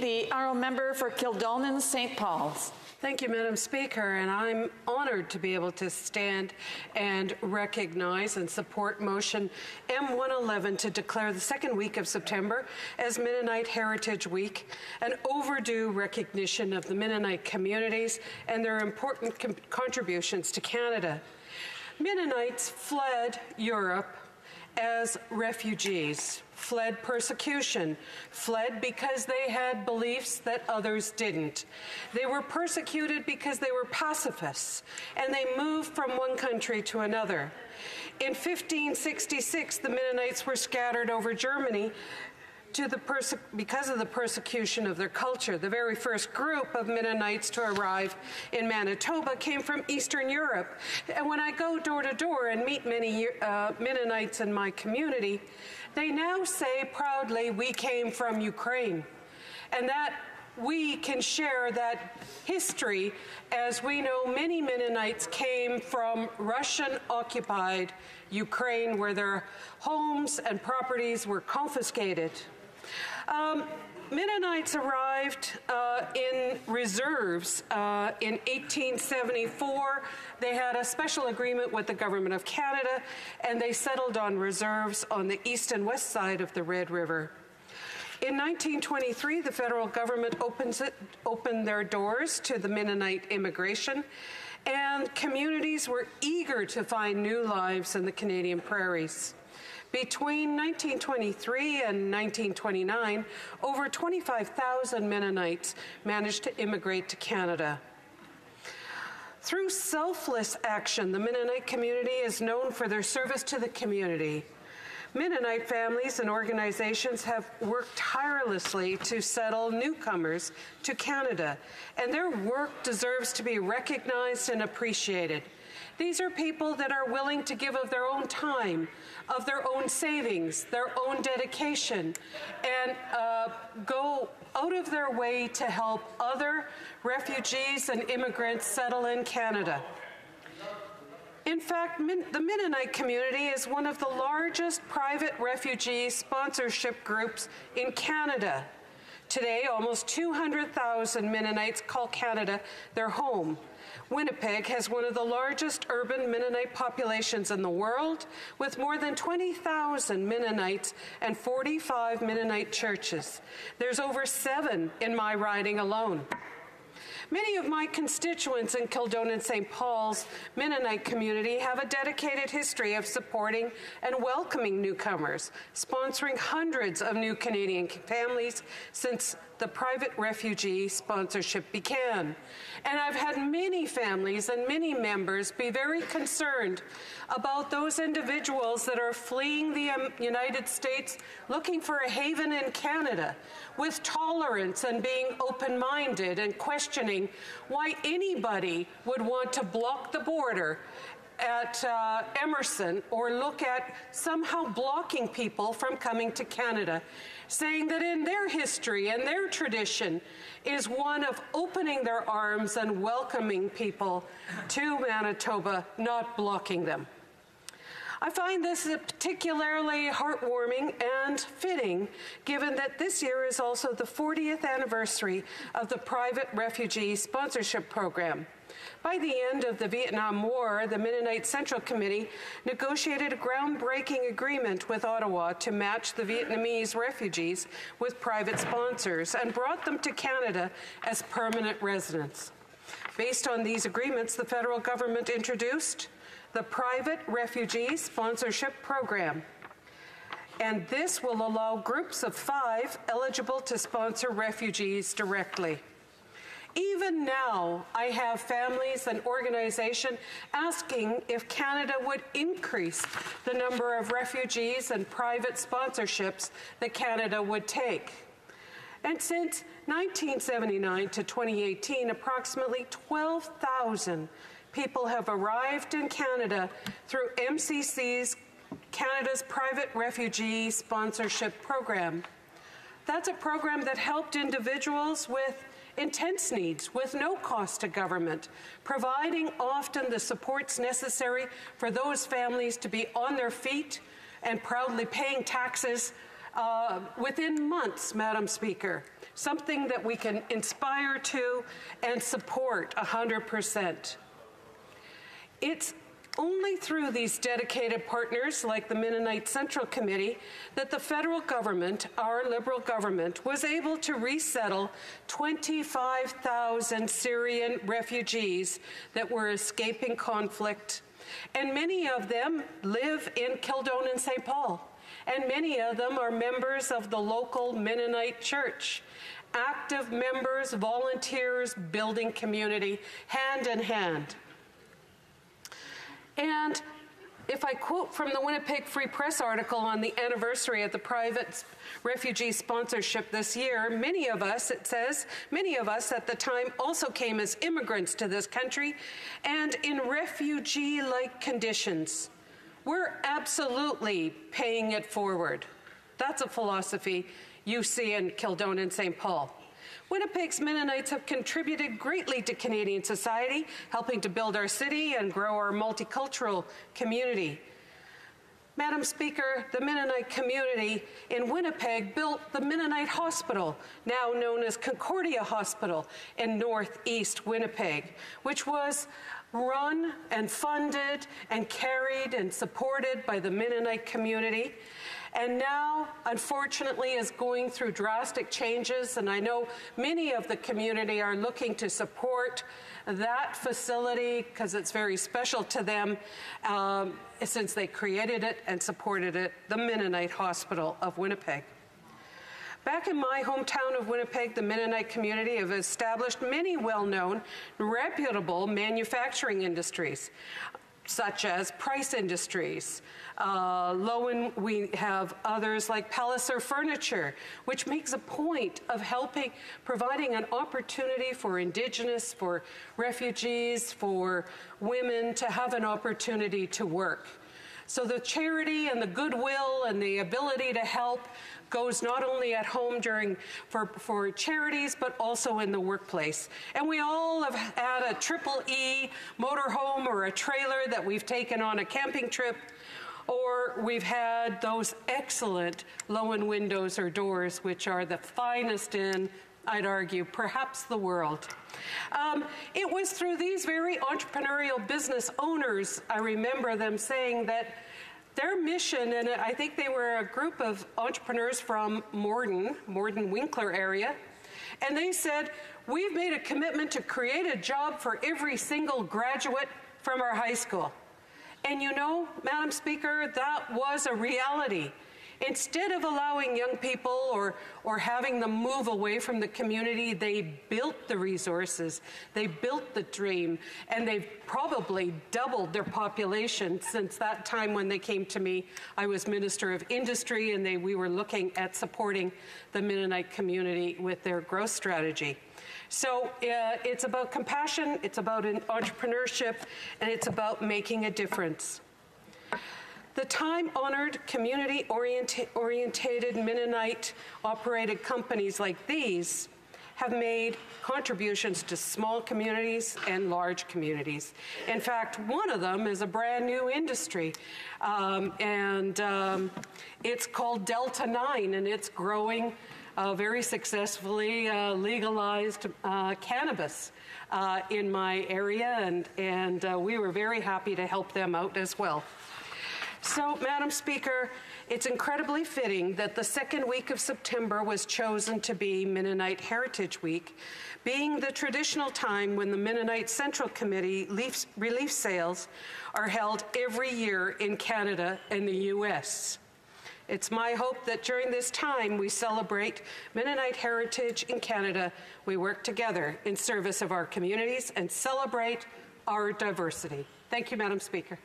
The honourable member for Kildonan St. Paul's. Thank you, Madam Speaker, and I'm honored to be able to stand and recognize and support motion M111 to declare the second week of September as Mennonite Heritage Week, an overdue recognition of the Mennonite communities and their important contributions to Canada. Mennonites fled Europe as refugees, fled persecution, fled because they had beliefs that others didn't. They were persecuted because they were pacifists, and they moved from one country to another. In 1566, the Mennonites were scattered over Germany to the perse- because of the persecution of their culture. The very first group of Mennonites to arrive in Manitoba came from Eastern Europe. And when I go door to door and meet many uh, Mennonites in my community, they now say proudly, We came from Ukraine. And that we can share that history as we know many Mennonites came from Russian occupied Ukraine where their homes and properties were confiscated. Um, Mennonites arrived uh, in reserves uh, in 1874. They had a special agreement with the Government of Canada and they settled on reserves on the east and west side of the Red River. In 1923, the federal government it, opened their doors to the Mennonite immigration, and communities were eager to find new lives in the Canadian prairies. Between 1923 and 1929, over 25,000 Mennonites managed to immigrate to Canada. Through selfless action, the Mennonite community is known for their service to the community. Mennonite families and organizations have worked tirelessly to settle newcomers to Canada, and their work deserves to be recognized and appreciated. These are people that are willing to give of their own time, of their own savings, their own dedication, and uh, go out of their way to help other refugees and immigrants settle in Canada. In fact, the Mennonite community is one of the largest private refugee sponsorship groups in Canada. Today, almost 200,000 Mennonites call Canada their home. Winnipeg has one of the largest urban Mennonite populations in the world, with more than 20,000 Mennonites and 45 Mennonite churches. There's over seven in my riding alone. Many of my constituents in Kildonan and St. Paul's Mennonite community have a dedicated history of supporting and welcoming newcomers, sponsoring hundreds of new Canadian families since the private refugee sponsorship began. And I've had many families and many members be very concerned about those individuals that are fleeing the um, United States looking for a haven in Canada with tolerance and being open minded and questioning why anybody would want to block the border at uh, Emerson or look at somehow blocking people from coming to Canada, saying that in their history and their tradition is one of opening their arms and welcoming people to Manitoba, not blocking them. I find this particularly heartwarming and fitting, given that this year is also the 40th anniversary of the private refugee sponsorship program. By the end of the Vietnam War, the Mennonite Central Committee negotiated a groundbreaking agreement with Ottawa to match the Vietnamese refugees with private sponsors and brought them to Canada as permanent residents. Based on these agreements, the federal government introduced the Private Refugee Sponsorship Program. And this will allow groups of five eligible to sponsor refugees directly. Even now, I have families and organizations asking if Canada would increase the number of refugees and private sponsorships that Canada would take. And since 1979 to 2018, approximately 12,000 people have arrived in Canada through MCC's Canada's Private Refugee Sponsorship Program. That's a program that helped individuals with intense needs with no cost to government, providing often the supports necessary for those families to be on their feet and proudly paying taxes uh, within months, Madam Speaker. something that we can inspire to and support 100%. It's only through these dedicated partners like the Mennonite Central Committee that the federal government, our Liberal government, was able to resettle 25,000 Syrian refugees that were escaping conflict. And many of them live in Kildonan St. Paul. And many of them are members of the local Mennonite church active members, volunteers, building community hand in hand. And if I quote from the Winnipeg Free Press article on the anniversary of the private refugee sponsorship this year, many of us, it says, many of us at the time also came as immigrants to this country and in refugee like conditions. We're absolutely paying it forward. That's a philosophy you see in Kildonan St. Paul. Winnipeg's Mennonites have contributed greatly to Canadian society, helping to build our city and grow our multicultural community. Madam Speaker, the Mennonite community in Winnipeg built the Mennonite Hospital, now known as Concordia Hospital, in northeast Winnipeg, which was run and funded and carried and supported by the Mennonite community and now, unfortunately, is going through drastic changes. And I know many of the community are looking to support that facility because it's very special to them um, since they created it and supported it, the Mennonite Hospital of Winnipeg. Back in my hometown of Winnipeg, the Mennonite community have established many well known, reputable manufacturing industries, such as Price Industries, uh, Loewen, we have others like Palliser Furniture, which makes a point of helping, providing an opportunity for Indigenous, for refugees, for women to have an opportunity to work. So the charity and the goodwill and the ability to help goes not only at home during for, for charities, but also in the workplace. And we all have had a triple E motorhome or a trailer that we've taken on a camping trip or we've had those excellent Loewen windows or doors, which are the finest in I'd argue, perhaps the world. Um, it was through these very entrepreneurial business owners, I remember them saying that their mission, and I think they were a group of entrepreneurs from Morden, Morden Winkler area, and they said, We've made a commitment to create a job for every single graduate from our high school. And you know, Madam Speaker, that was a reality. Instead of allowing young people or, or having them move away from the community, they built the resources, they built the dream, and they've probably doubled their population since that time when they came to me. I was Minister of Industry, and they, we were looking at supporting the Mennonite community with their growth strategy. So uh, it's about compassion, it's about entrepreneurship, and it's about making a difference. The time honored, community oriented Mennonite operated companies like these have made contributions to small communities and large communities. In fact, one of them is a brand new industry, um, and um, it's called Delta 9, and it's growing uh, very successfully uh, legalized uh, cannabis uh, in my area, and, and uh, we were very happy to help them out as well. So, Madam Speaker, it's incredibly fitting that the second week of September was chosen to be Mennonite Heritage Week, being the traditional time when the Mennonite Central Committee relief sales are held every year in Canada and the U.S. It's my hope that during this time we celebrate Mennonite heritage in Canada. We work together in service of our communities and celebrate our diversity. Thank you, Madam Speaker.